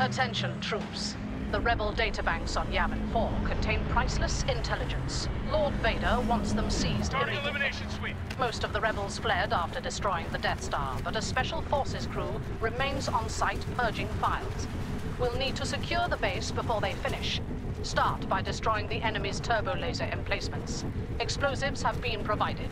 Attention, troops. The rebel databanks on Yavin 4 contain priceless intelligence. Lord Vader wants them seized immediately. elimination sweep. Most of the rebels fled after destroying the Death Star, but a special forces crew remains on site purging files. We'll need to secure the base before they finish. Start by destroying the enemy's turbo laser emplacements. Explosives have been provided.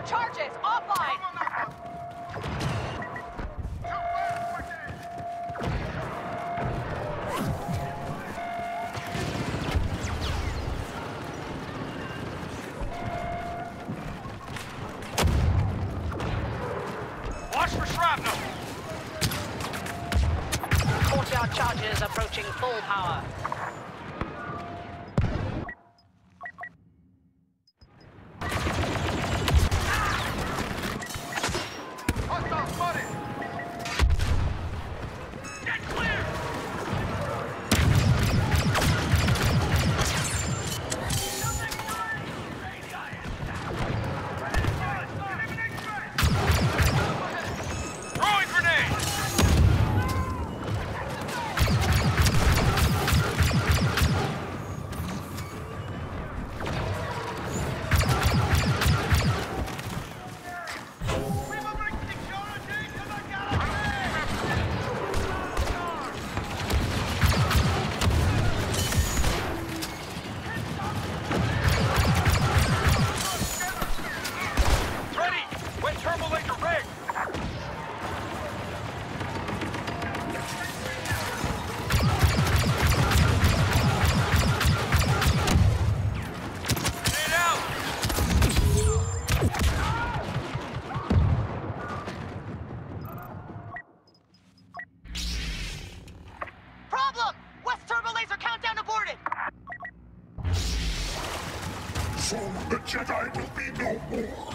Turbo! Charges! Offline! Watch for shrapnel. Courtyard charges approaching full power. So the Jedi will be no more.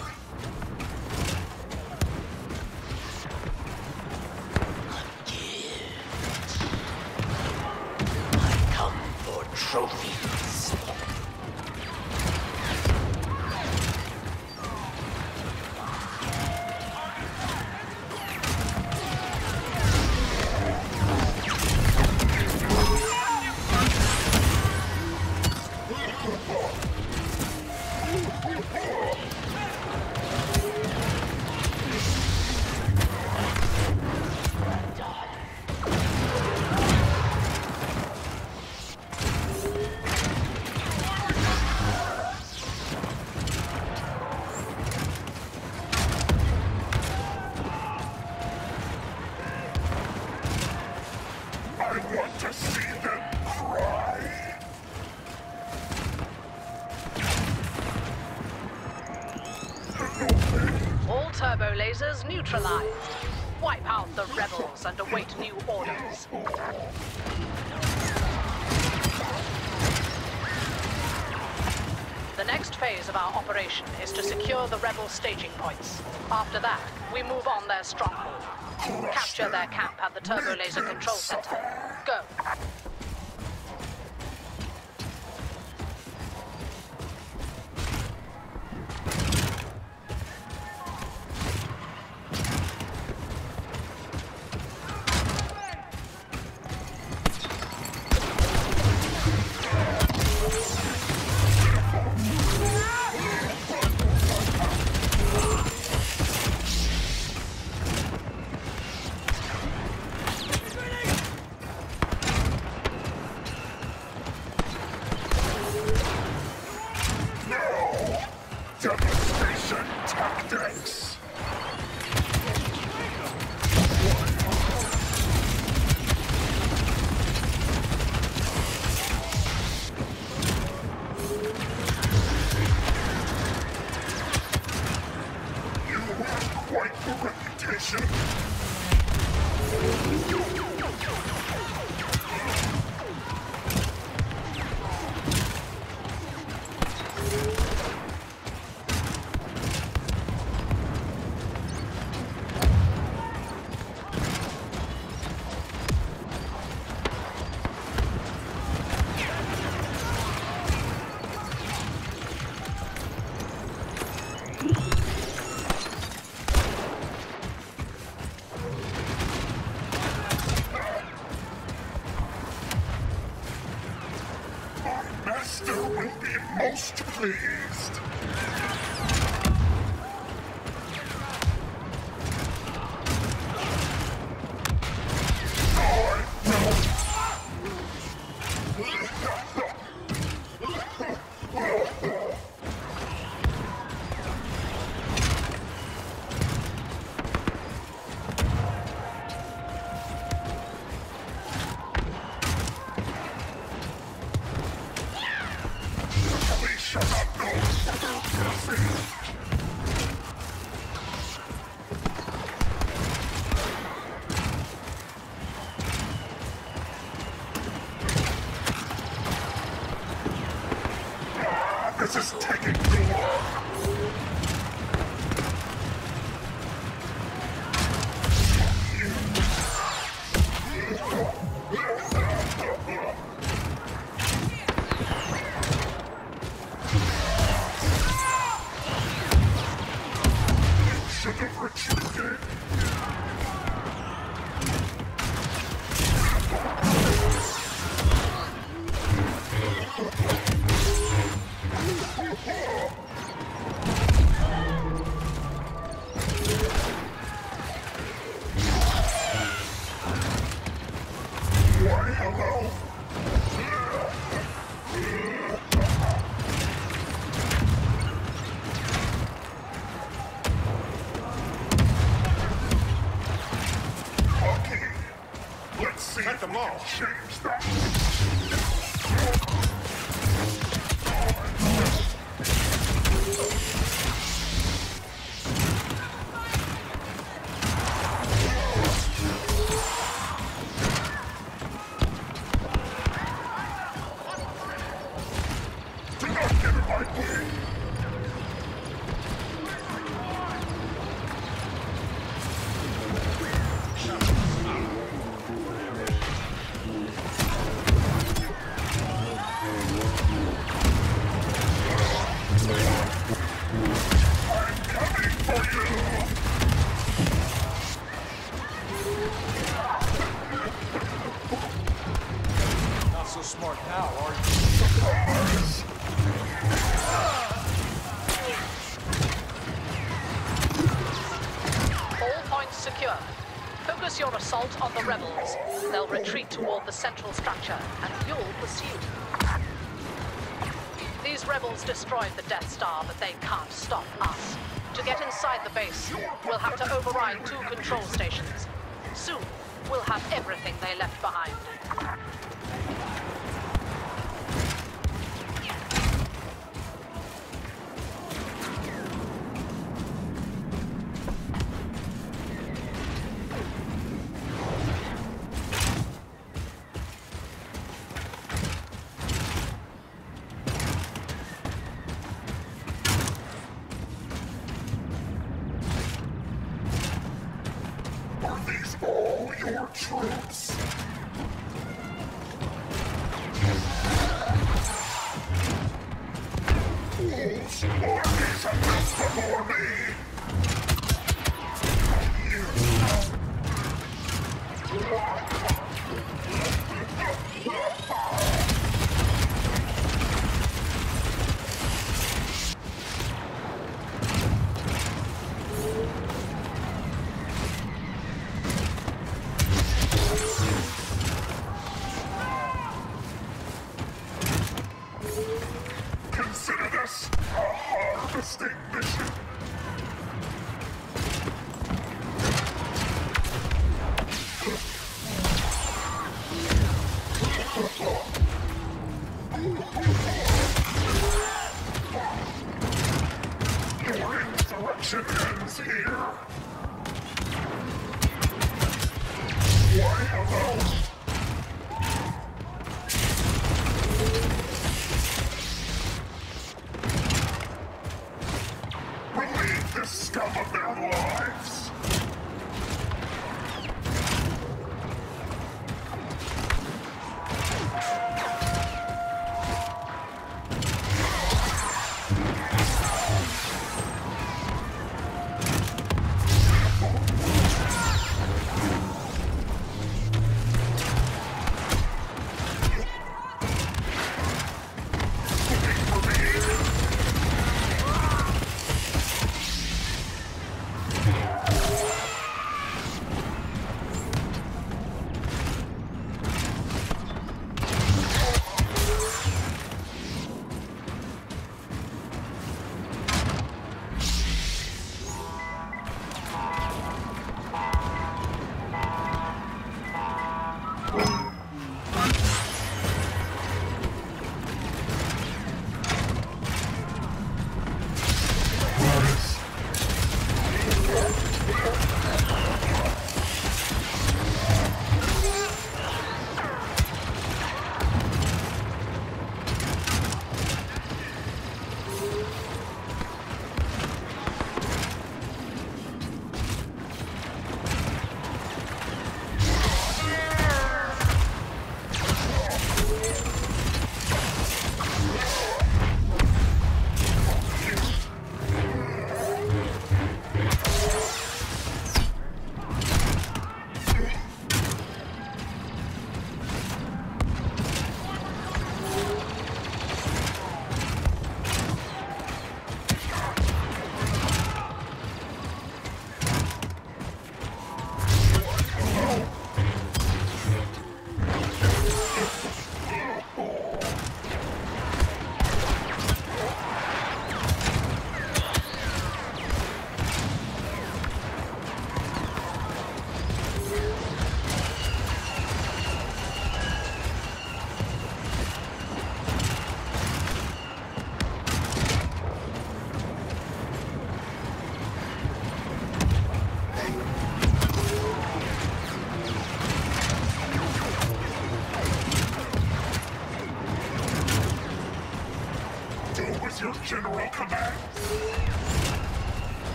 I come for trophies. Turbo lasers neutralized. Wipe out the rebels and await new orders. The next phase of our operation is to secure the rebel staging points. After that, we move on their stronghold. Capture their camp at the turbo laser control center. Go. This is taking too! have to override two control stations. Soon, we'll have everything they left behind. no chance. Who's before me?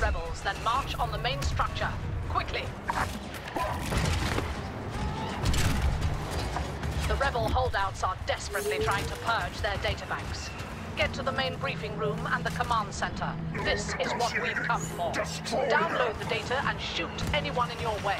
Rebels, then march on the main structure. Quickly! The rebel holdouts are desperately trying to purge their databanks. Get to the main briefing room and the command center. This is what we've come for. Download the data and shoot anyone in your way.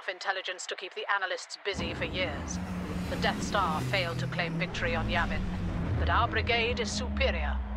Enough intelligence to keep the analysts busy for years. The Death Star failed to claim victory on Yavin, but our brigade is superior.